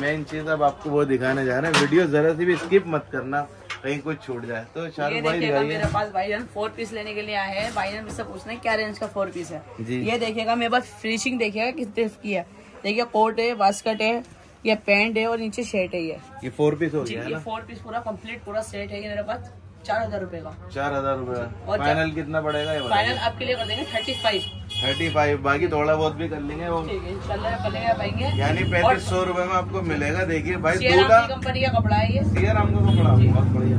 Main चीज़ अब आपको वो दिखाने जा रहे हैं। वीडियो जरा सी भी स्किप मत करना। कहीं कुछ छूट जाए। तो शाहरुख भाई मेरे पास भाईजान फोर पीस लेने के लिए आए हैं। भाईजान मुझसे पूछना है क्या रेंज का फोर पीस है? जी। ये देखिएगा मेरे पास फिनिशिंग देखिएगा किस तरह की है। देखिए कोट है वास्कट है ये पैंट है और नीचे शर्ट है ये। ये फोर पीस हो गया ये फोर पीस पूरा कंप्लीट पूरा सेट है ये मेरे पास। चार हज़ार रूपए का। चार हज़ार रूपए और फाइनल कितना पड़ेगा ये फाइनल आपके लिए कर देंगे थर्टी फाइव थर्टी फाइव बाकी थोड़ा बहुत भी कर लेंगे वो। यानी पैंतीस सौ रुपये में आपको मिलेगा देखिए भाई कंपनी का कपड़ा है ये। सीआर हमको का कपड़ा बहुत बढ़िया।